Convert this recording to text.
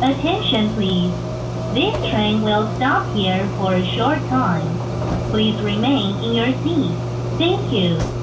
Attention please. This train will stop here for a short time. Please remain in your seat. Thank you.